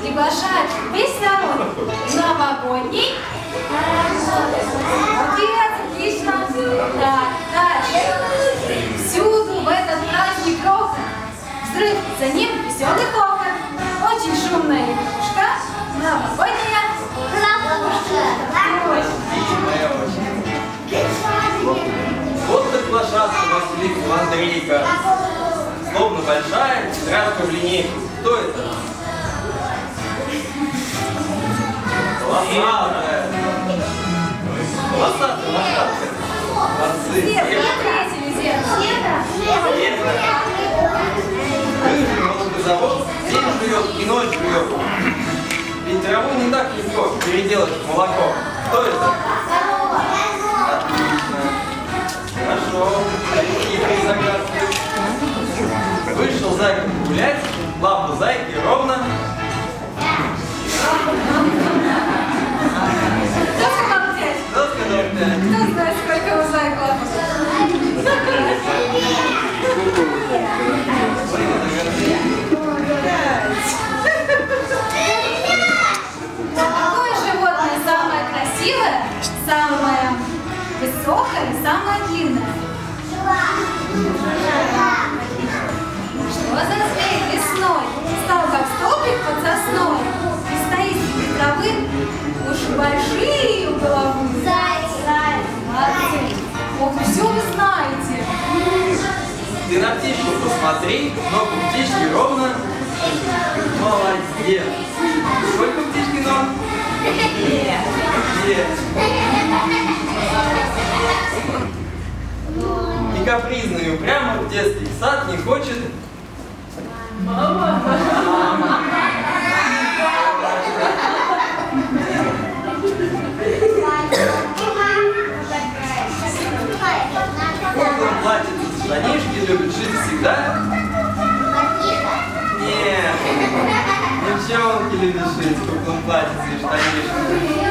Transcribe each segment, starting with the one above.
Приглашает весь народ. Новогодний. Молодец, отлично. Так, дальше. Всюду в этот праздник рок. Взрыв, за ним веселый хохот. Очень шумная игрушка. Новогодняя. Очередь. Вот так лошадка Василиса Андрейка. Словно большая тетрадка в линейку. Кто это? Молокозавод день живет и живет. Ведь траву не так легко переделать в молоко. Кто это? Отлично. Хорошо. Хитрый загадки. Вышел зайка гулять, лапу зайки ровно. Какое животное самое красивое, самое высокое самое длинное? Что за зверь весной стал как столбик под сосной и стоит среди травы, уж большие головы. Все вы знаете. Ты на птичку посмотри, ногу птички ровно. Молодец. Сколько птички ног? Нет. И капризно и упрямо в детский сад не хочет. Он платит штанишки, любит жить всегда. Нет. Девчонки любят жить в круглом платьице и штанишках.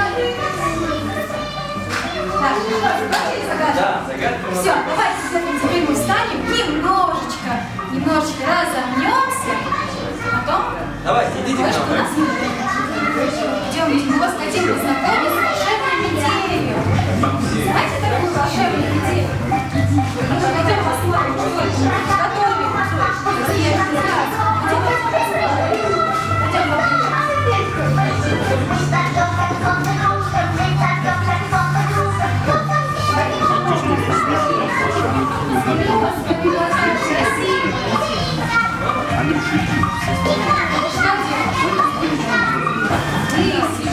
Ты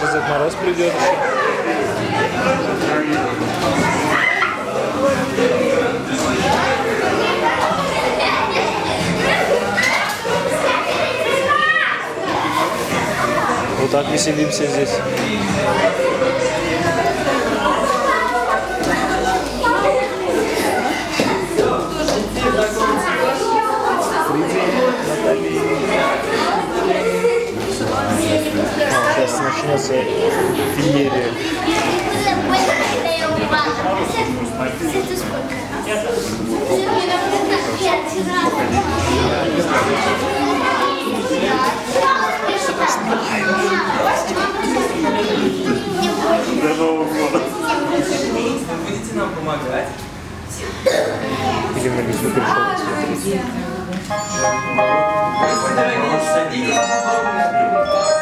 сейчас Дед Мороз придет. Вот так веселимся здесь. Начнется феерия. До Нового года. Будете нам помогать? Или на лесу пришел. Дорогие, садитесь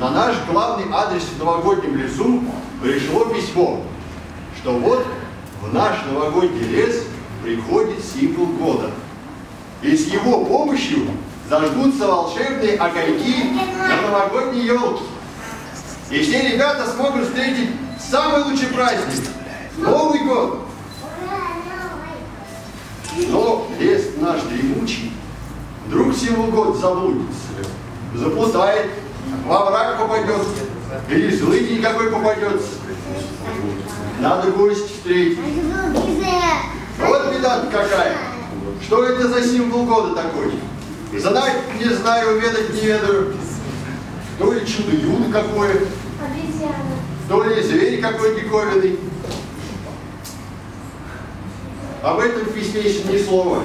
На наш главный адрес в новогоднем лесу пришло письмо, что вот в наш новогодний лес приходит символ года. И с его помощью зажгутся волшебные огоньки на новогодней елке. И все ребята смогут встретить самый лучший праздник – Новый год. Но лес наш дремучий, вдруг символ год заблудится, заплутает, во враг попадет, или злыдень какой попадется. Надо гость встретить. Вот беда какая. Что это за символ года такой? Знать не знаю, ведать не ведаю. То ли чудо-юдо какое, Обезьяна. то ли зверь какой диковинный. об этом в письме еще ни слова.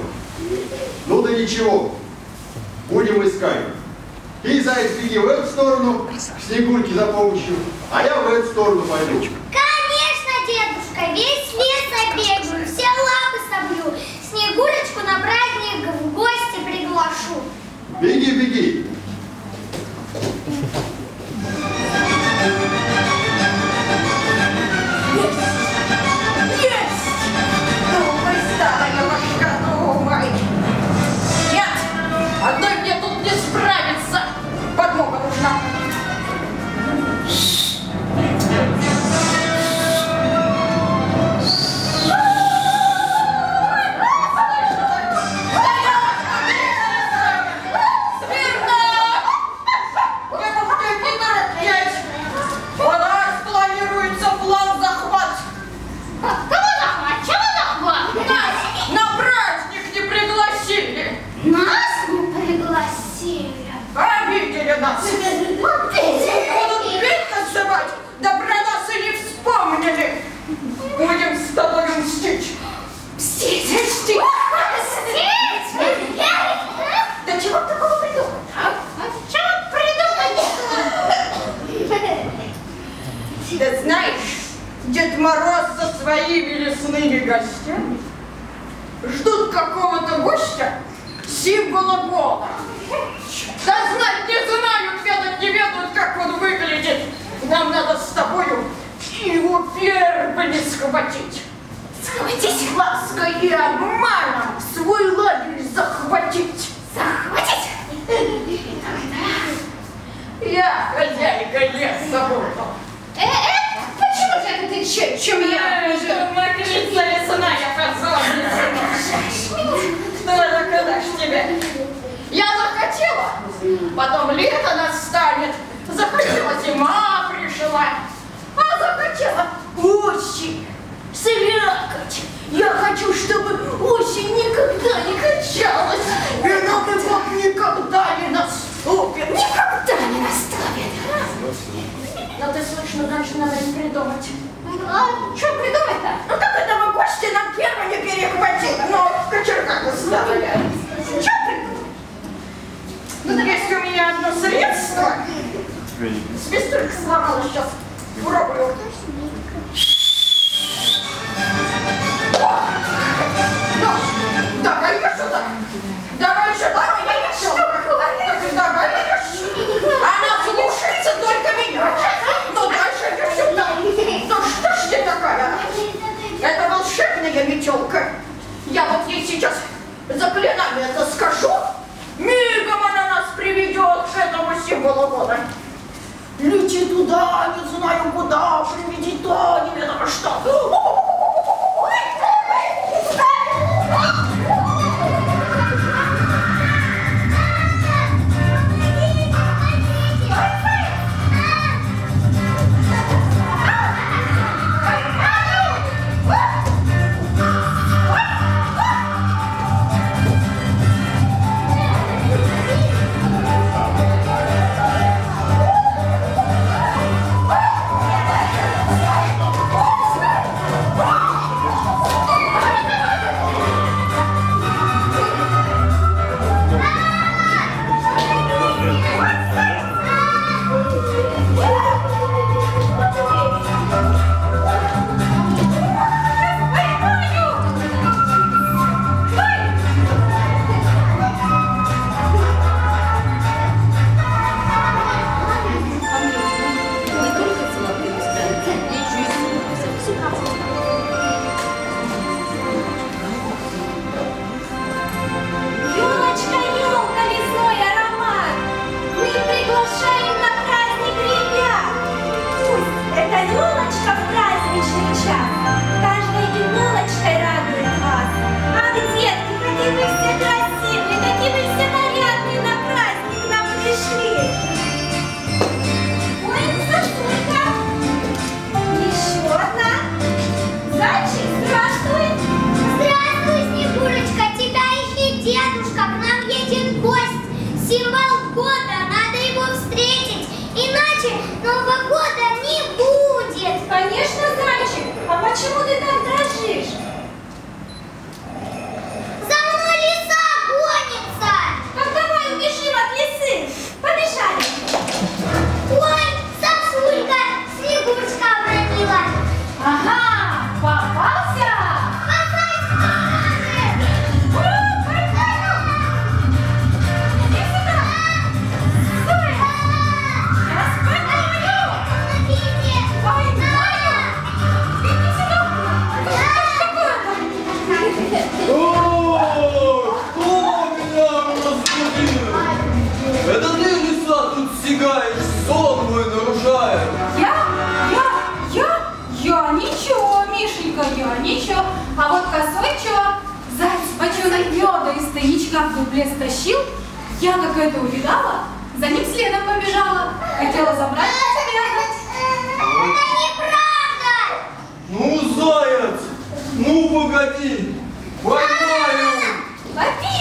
Ну да ничего, будем искать. Ты, заяц, беги в эту сторону, к Снегурке за помощью, а я в эту сторону пойду. Буду. Э, э, почему же это ты че- чем я? Эх, Мокрица лесная позорница. Что это когда ж тебе? Я захотела, потом лето настанет, захотела зима пришла, а захотела осень, слякоть. Я хочу, чтобы осень никогда не кончалась, и Новый год никогда не наступит. Никогда не наступит! Но ты слышно должна нам придумать. А что придумать-то? Ну как это вы гости нам первыми перехватили? Ну, кочерга старая. Что придумать? Ну, есть у меня одно средство. Свистулька сломала сейчас. Пробую. Ну, сюда. Давай сюда, я сюда. Давай я сюда. Она слушается только меня. Ну, дальше я сюда. Ну, что ж ты такая? Это волшебная метелка. Я вот ей сейчас заклинание это скажу. Мигом она нас приведет к этому символу года. Лети туда, не знаю куда, приведи то, неведомо что. Бабка Сончева, заяц бочонок меда из стоячка в дубле стащил. Я как это увидала, за ним следом побежала. Хотела забрать, спрятать. Это неправда! Ну, заяц, ну погоди, поймаю! Лови!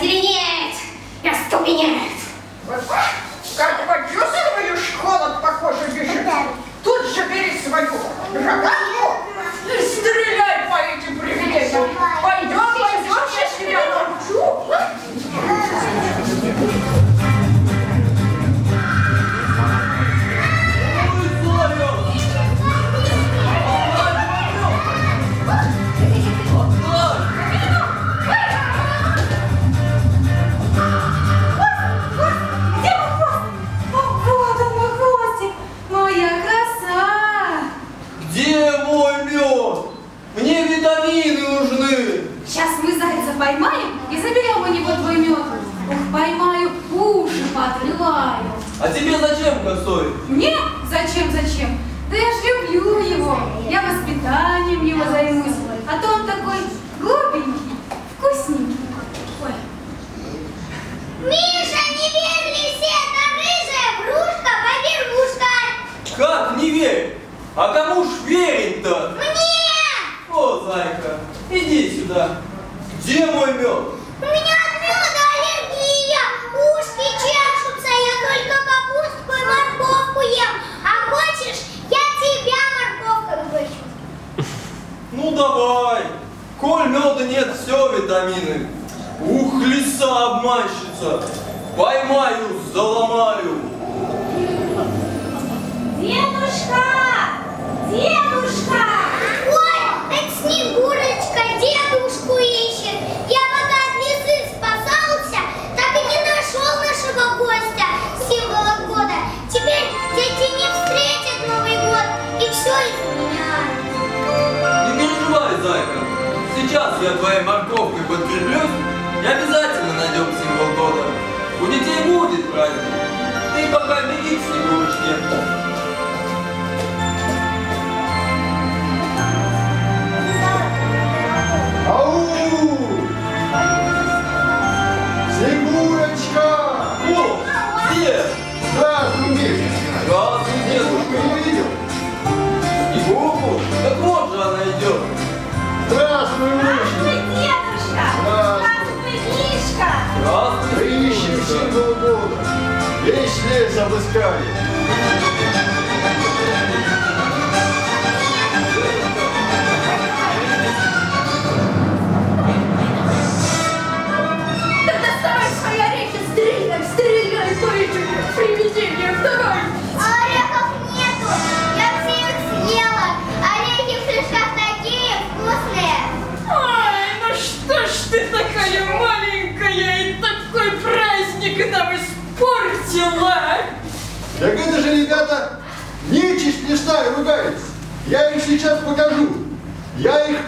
Зеленее! А кому ж верить-то? Мне! О, зайка, иди сюда. Где мой мед? У меня от меда аллергия. Ушки чешутся, я только капустку и морковку ем. А хочешь, я тебя морковкой угощу. Ну давай. Коль меда нет, все витамины. Ух, лиса обманщица. Поймаю, заломаю. Дедушка! Ой, это Снегурочка дедушку ищет. Я пока от лисы спасался, так и не нашел нашего гостя, символа года. Теперь дети не встретят Новый год, и все изменяют. Не переживай, зайка. Сейчас я твоей морковкой подкреплюсь и обязательно найдем символ года. У детей будет праздник. Ты пока беги к Снегурочке. Здравствуй, дедушка! Здравствуй, Мишка! Здравствуй, Ищем символ года. Весь лес обыскали. Так это же, ребята, нечисть лесная ругается. Я им сейчас покажу. Я их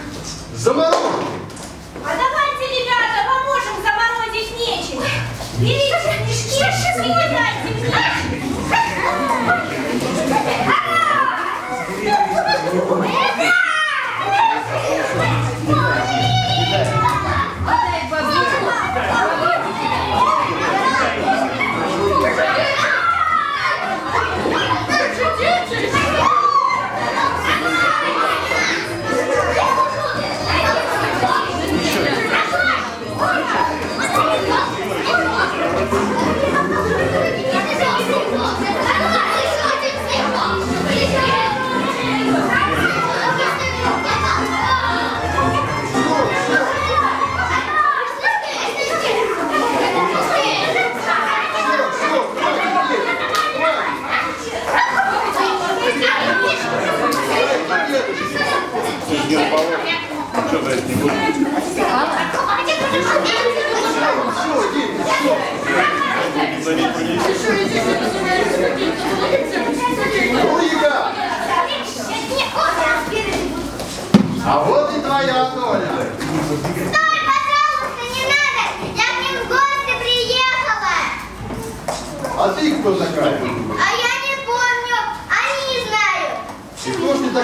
заморожу. А давайте, ребята, поможем заморозить нечисть. Берите мешки и кидайте в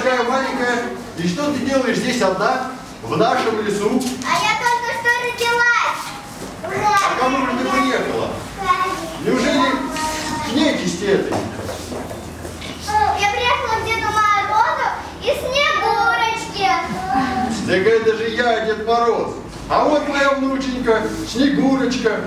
такая маленькая? И что ты делаешь здесь одна? В нашем лесу? А я только что родилась! А кому же ты приехала? Неужели к нечисти этой? Ну, Я приехала к Деду Морозу и Снегурочке! Так это же я, Дед Мороз. А вот моя внученька, Снегурочка.